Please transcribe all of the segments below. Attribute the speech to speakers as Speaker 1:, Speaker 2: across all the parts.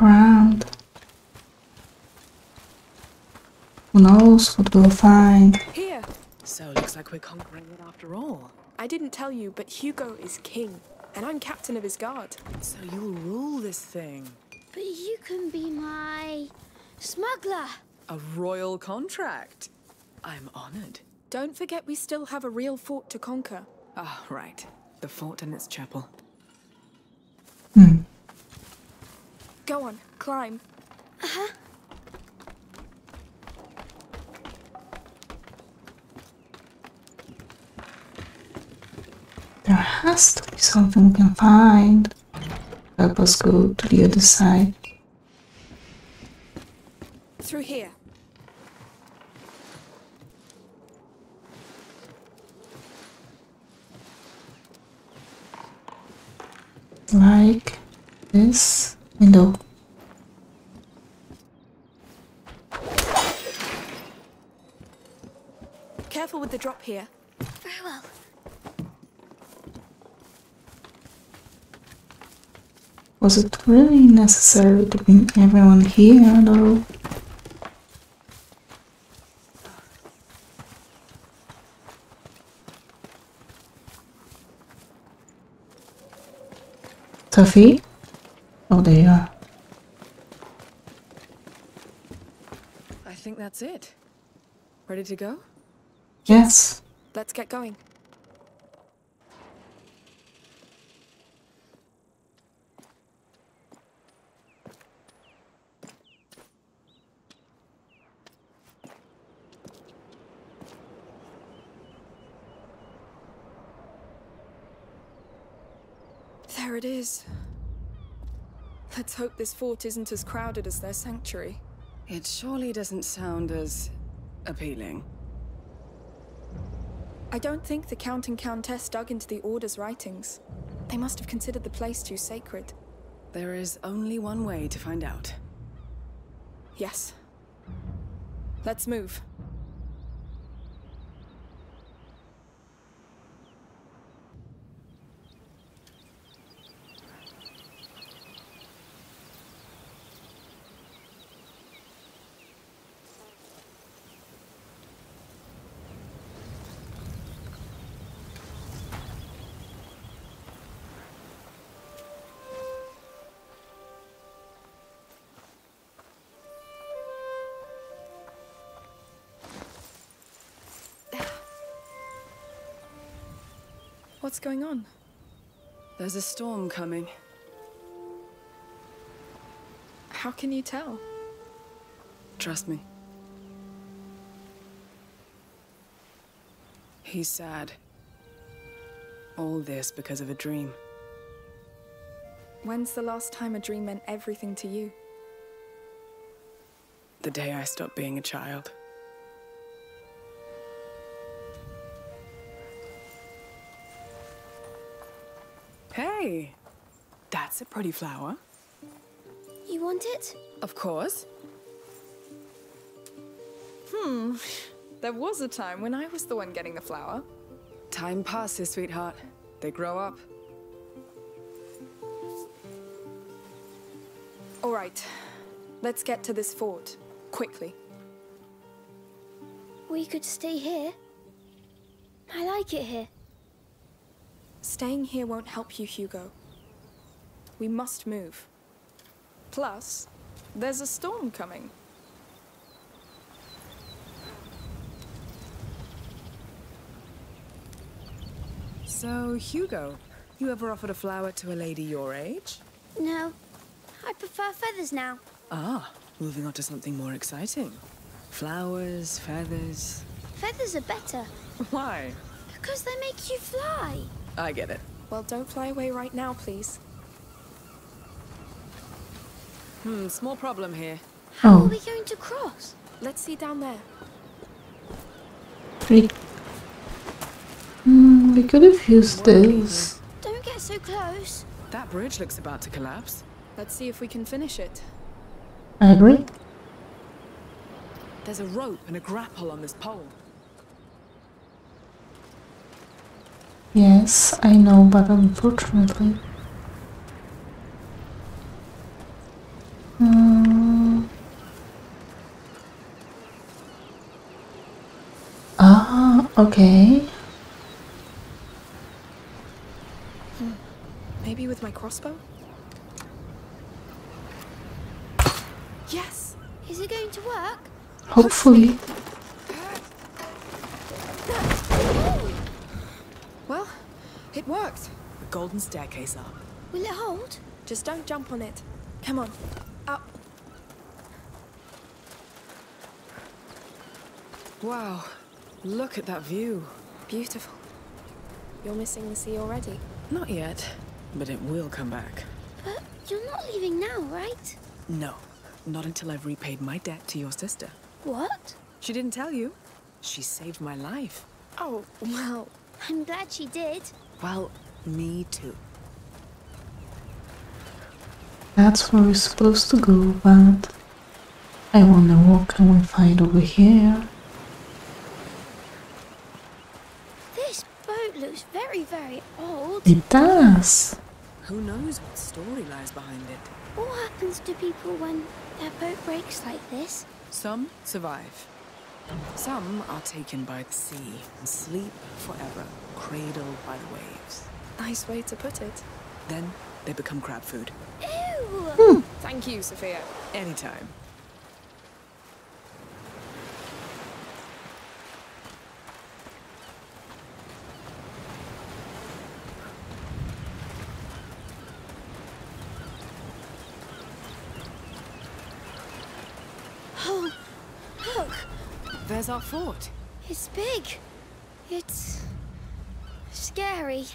Speaker 1: around. Who knows what we'll find?
Speaker 2: Here!
Speaker 3: So looks like we're conquering it after all.
Speaker 2: I didn't tell you, but Hugo is king, and I'm captain of his guard.
Speaker 3: So you'll rule this thing.
Speaker 4: But you can be my smuggler.
Speaker 3: A royal contract. I'm honored.
Speaker 2: Don't forget we still have a real fort to conquer.
Speaker 3: Ah, right. The fort and its chapel.
Speaker 1: Hmm.
Speaker 2: Go on, climb. Uh-huh.
Speaker 1: There has to be something we can find. Help us go to the other side.
Speaker 2: Through here.
Speaker 1: Like this window.
Speaker 2: Careful with the drop here.
Speaker 4: Very well.
Speaker 1: Was it really necessary to bring everyone here though? Tuffy? Oh, there you are.
Speaker 3: I think that's it. Ready to go?
Speaker 1: Yes.
Speaker 2: Let's get going. There it is. Let's hope this fort isn't as crowded as their sanctuary.
Speaker 3: It surely doesn't sound as appealing.
Speaker 2: I don't think the Count and Countess dug into the Order's writings. They must have considered the place too sacred.
Speaker 3: There is only one way to find out.
Speaker 2: Yes. Let's move. What's going on?
Speaker 3: There's a storm coming.
Speaker 2: How can you tell?
Speaker 3: Trust me. He's sad. All this because of a dream.
Speaker 2: When's the last time a dream meant everything to you?
Speaker 3: The day I stopped being a child. Hey! That's a pretty flower.
Speaker 4: You want it?
Speaker 3: Of course.
Speaker 2: Hmm. There was a time when I was the one getting the flower.
Speaker 3: Time passes, sweetheart. They grow up.
Speaker 2: All right. Let's get to this fort. Quickly.
Speaker 4: We could stay here. I like it here.
Speaker 2: Staying here won't help you, Hugo. We must move. Plus, there's a storm coming.
Speaker 3: So, Hugo, you ever offered a flower to a lady your age?
Speaker 4: No, I prefer feathers now.
Speaker 3: Ah, moving on to something more exciting. Flowers, feathers.
Speaker 4: Feathers are better
Speaker 3: Why?
Speaker 4: because they make you fly.
Speaker 3: I get it.
Speaker 2: Well, don't fly away right now, please.
Speaker 3: Hmm, small problem here.
Speaker 4: How are
Speaker 1: Oh,
Speaker 4: we going to cross?
Speaker 2: Let's see down there.
Speaker 1: pretty. Hmm, we could have used this.
Speaker 4: Don't get so close.
Speaker 3: That bridge looks about to collapse.
Speaker 2: Let's see if we can finish it.
Speaker 1: I agree.
Speaker 3: There's a rope and a grapple on this pole.
Speaker 1: Yes, I know, but unfortunately. Hmm. Ah, okay.
Speaker 2: Maybe with my crossbow? Yes!
Speaker 4: Is it going to work?
Speaker 1: Hopefully.
Speaker 2: Well, it worked.
Speaker 3: The golden staircase up.
Speaker 4: Will it hold?
Speaker 2: Just don't jump on it. Come on. Up.
Speaker 3: Wow, look at that view.
Speaker 2: Beautiful. You're missing the sea already.
Speaker 3: Not yet, but it will come back.
Speaker 4: But you're not leaving now, right?
Speaker 3: No, not until I've repaid my debt to your sister.
Speaker 4: What?
Speaker 3: She didn't tell you. She saved my life.
Speaker 2: Oh, well,
Speaker 4: I'm glad she did.
Speaker 3: Well, me too.
Speaker 1: That's where we're supposed to go, but I wonder what can we find over here.
Speaker 4: This boat looks very, very old.
Speaker 1: It does.
Speaker 3: Who knows what story lies behind it?
Speaker 4: What happens to people when their boat breaks like this?
Speaker 3: Some survive. Some are taken by the sea and sleep forever, cradled by the waves.
Speaker 2: Nice way to put it.
Speaker 3: Then they become crab food.
Speaker 4: Ew! Hmm.
Speaker 2: Thank you, Sophia.
Speaker 3: Anytime.
Speaker 4: Oh, look!
Speaker 3: There's our fort.
Speaker 4: It's big. It's scary.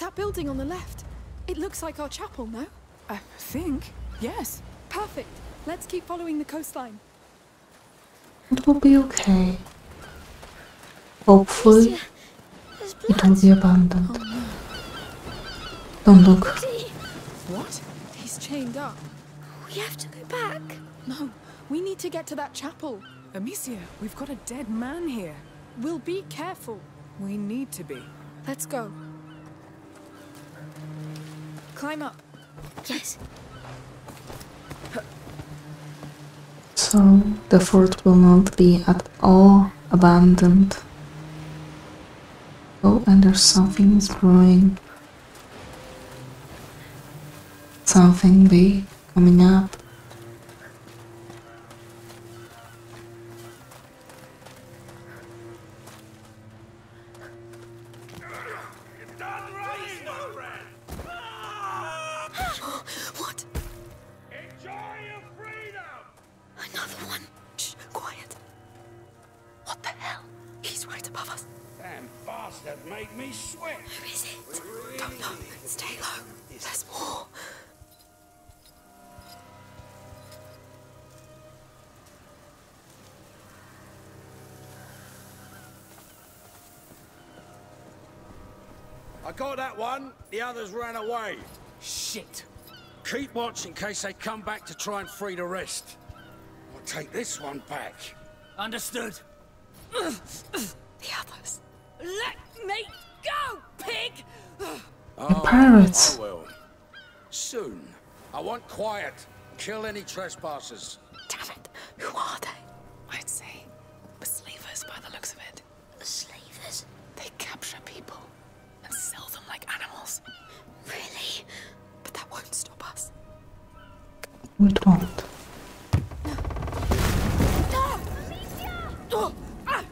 Speaker 2: That building on the left. It looks like our chapel, no?
Speaker 3: I think. Yes.
Speaker 2: Perfect. Let's keep following the coastline.
Speaker 1: It will be okay. Hopefully,
Speaker 4: Amicia,
Speaker 1: it will be abandoned. Oh, Don't look.
Speaker 3: What?
Speaker 2: He's chained up.
Speaker 4: we have to go back.
Speaker 2: No, we need to get to that chapel.
Speaker 3: Amicia, we've got a dead man here.
Speaker 2: We'll be careful.
Speaker 3: We need to be.
Speaker 2: Let's go. Climb up.
Speaker 4: Yes.
Speaker 1: So the fort will not be at all abandoned. Oh, and there's something is brewing. Something big coming up.
Speaker 5: I got that one. The others ran away.
Speaker 3: Shit.
Speaker 5: Keep watch in case they come back to try and free the rest. I'll take this one back.
Speaker 3: Understood.
Speaker 2: The others. Let me go, pig!
Speaker 5: Oh,
Speaker 1: pirates.
Speaker 5: I will. Soon. I want quiet. Kill any trespassers.
Speaker 2: Damn it. Who are they?
Speaker 3: It
Speaker 2: won't. Oh, ah!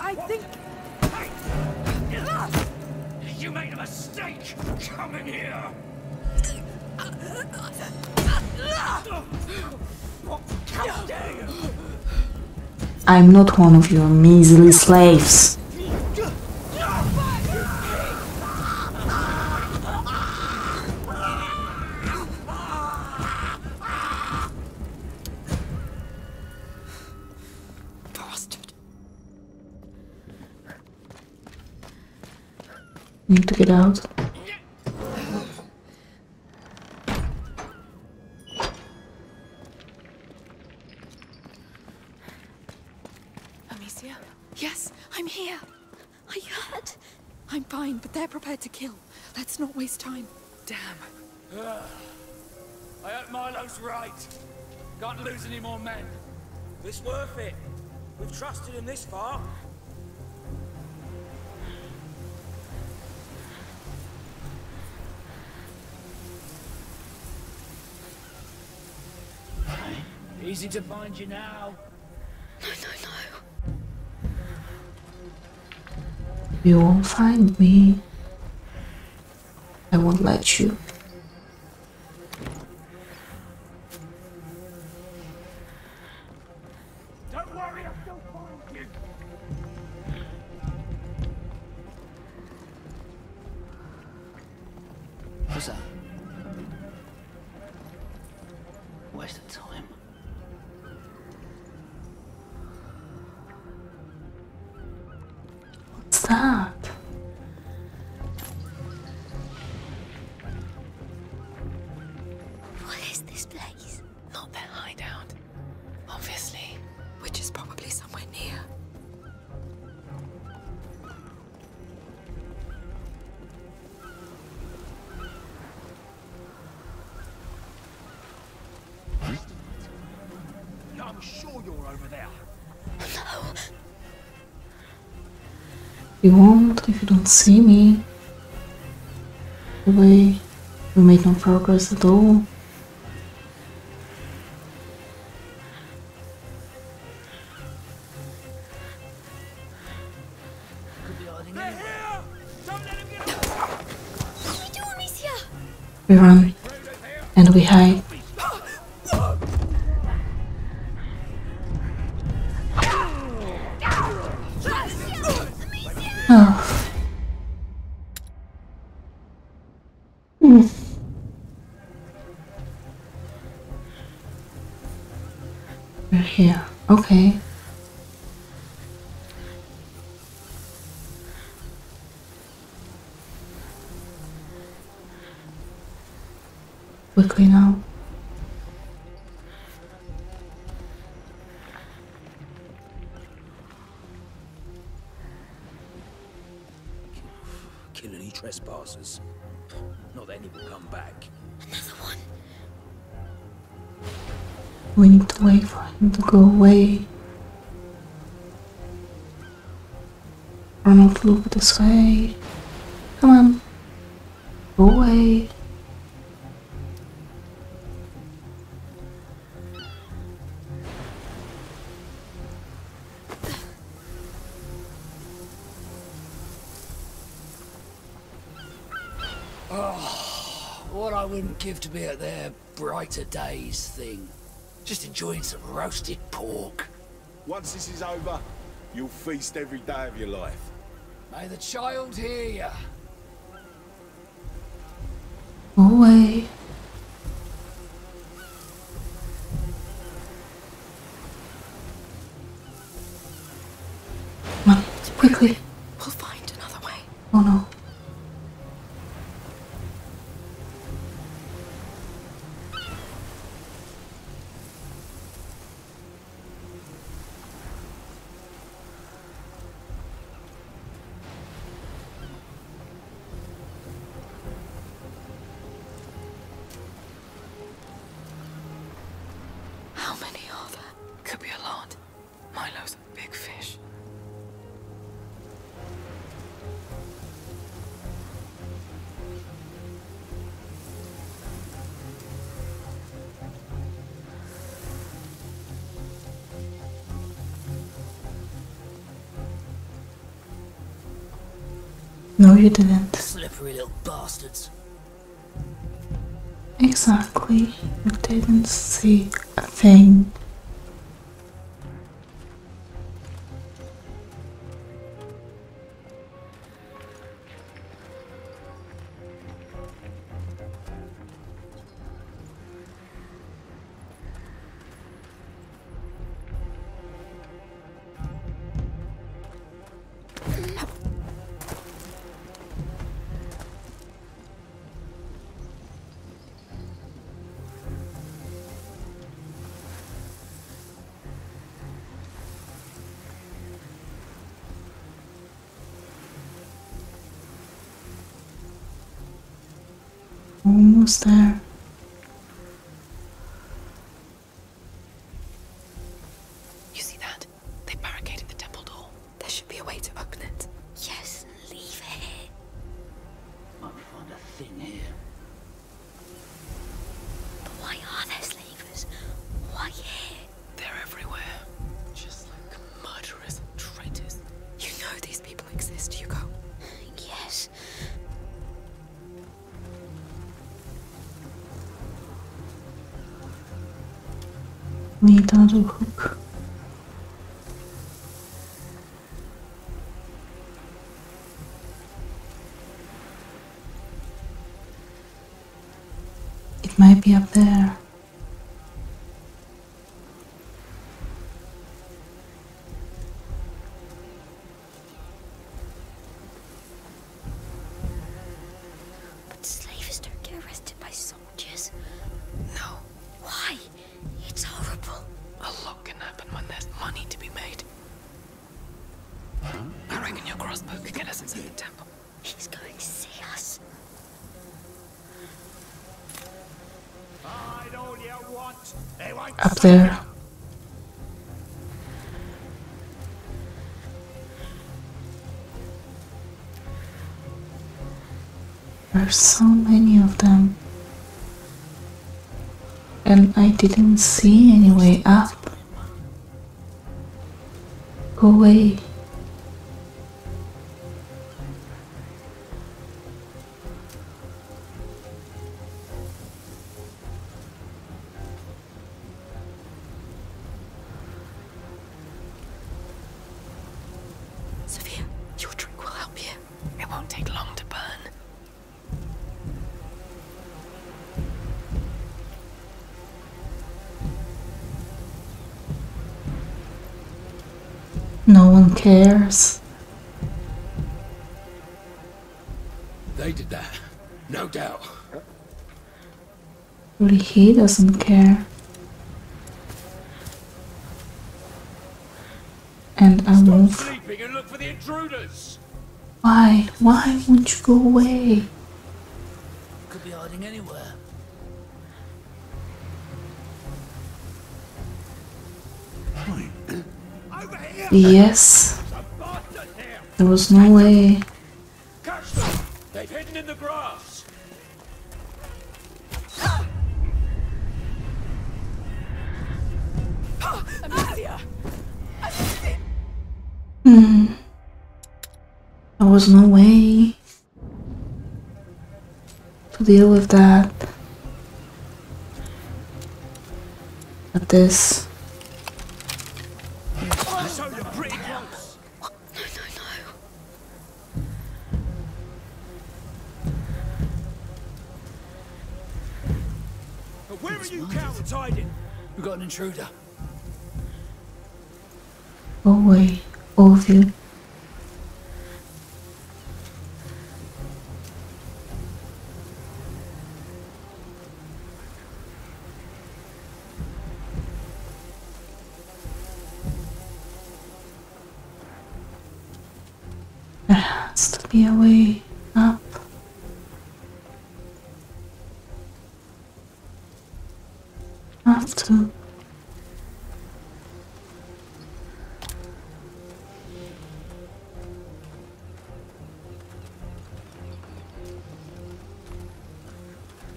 Speaker 2: I think.
Speaker 5: You made a mistake! Coming here! How dare you!
Speaker 1: I'm not one of your measly slaves. Need to get out.
Speaker 3: Amicia?
Speaker 2: Yes, I'm here.
Speaker 4: Are you hurt?
Speaker 2: I'm fine, but they're prepared to kill. Let's not waste time.
Speaker 3: Damn.
Speaker 5: I hope Milo's right. Can't lose any more men.
Speaker 6: It's worth it. We've trusted him this far.
Speaker 5: Easy to find you now.
Speaker 4: No, no, no.
Speaker 1: You won't find me. I won't let you.
Speaker 5: Don't worry, I'll still find you.
Speaker 7: What's that?
Speaker 5: I'm sure you're over there. No.
Speaker 1: You won't if you don't see me. The way we made no progress at all.
Speaker 5: They're here! Don't let him get
Speaker 4: What are we doing, Amicia?
Speaker 1: We run and we hide. Oh. Hmm. We're here. Okay. Away. Run off look this way. Come on. Go away.
Speaker 7: Ah, what I wouldn't give to be at their brighter days thing. Just enjoying some roasted pork.
Speaker 8: Once this is over, you'll feast every day of your life.
Speaker 7: May the child hear ya.
Speaker 1: Go away. Come on, quickly. No, you didn't.
Speaker 7: Slippery little bastards.
Speaker 1: Exactly. You didn't see a thing. Almost there. Need another hook. It might be up there.
Speaker 3: Crossbow could get us inside the temple.
Speaker 4: He's going to see us.
Speaker 1: Up there. There's so many of them. And I didn't see any way up. Go away. No one cares.
Speaker 5: They did that. No doubt.
Speaker 1: Really, he doesn't care. And I
Speaker 5: Stop
Speaker 1: won't.
Speaker 5: look for the intruders.
Speaker 1: Why? Why won't you go away?
Speaker 7: Could be hiding anywhere.
Speaker 1: Yes,
Speaker 5: Some bastard here.
Speaker 1: there was no way.
Speaker 5: Catch them. They've hidden in the grass.
Speaker 1: Hmm. There was no way to deal with that. But this.
Speaker 5: Where are you cowards hiding?
Speaker 7: We've got an intruder.
Speaker 1: Go away, all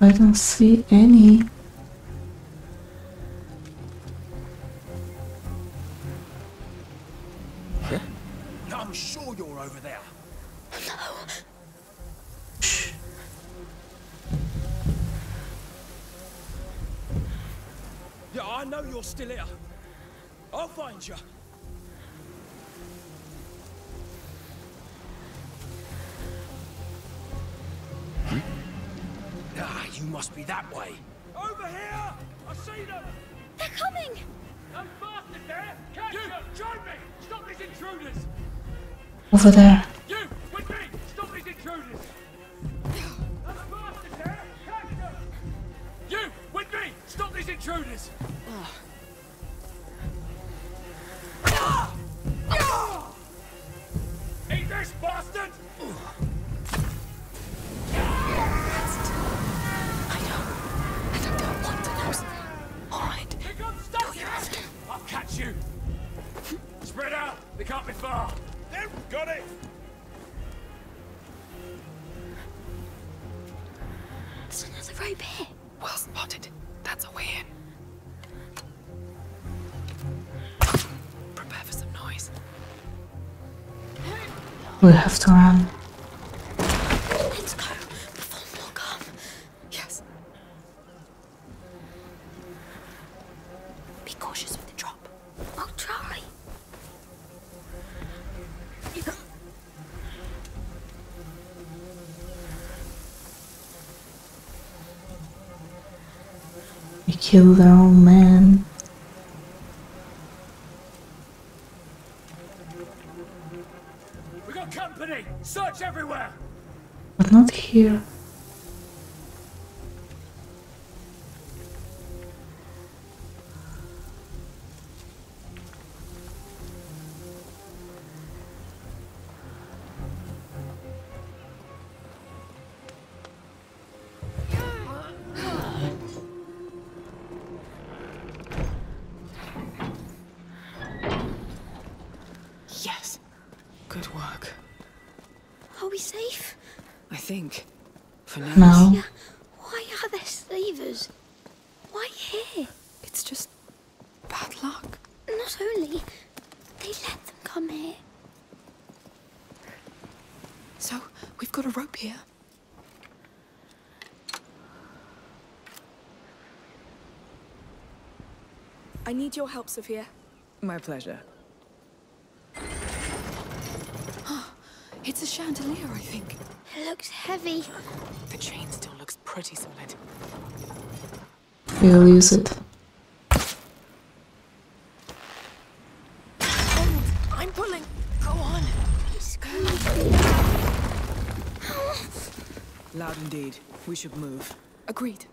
Speaker 1: I don't see any.
Speaker 5: Over there. You! There! Got it!
Speaker 4: There's another rope here.
Speaker 3: Well spotted. That's a way in. Prepare for some noise.
Speaker 1: We have to run. Kill their own man.
Speaker 5: We got company! Search everywhere!
Speaker 1: But not here.
Speaker 4: Are we safe?
Speaker 3: I think. For now.
Speaker 1: Now,
Speaker 4: Yeah. Why are there slavers? Why here?
Speaker 3: It's just bad luck.
Speaker 4: Not only they let them come here.
Speaker 3: So, we've got a rope here.
Speaker 2: I need your help, Sophia.
Speaker 3: My pleasure. It's a chandelier, I think.
Speaker 4: It looks heavy.
Speaker 3: The chain still looks pretty solid.
Speaker 1: we'll use it.
Speaker 3: Oh, I'm pulling. Go on.
Speaker 4: It's going.
Speaker 3: Loud indeed. We should move. Agreed.